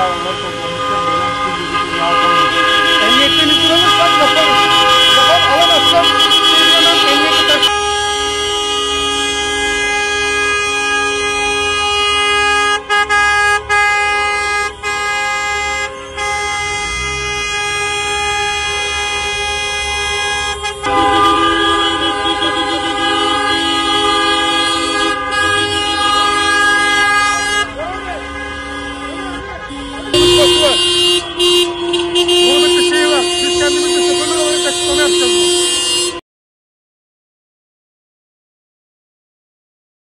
Allah Allah toplamışlar.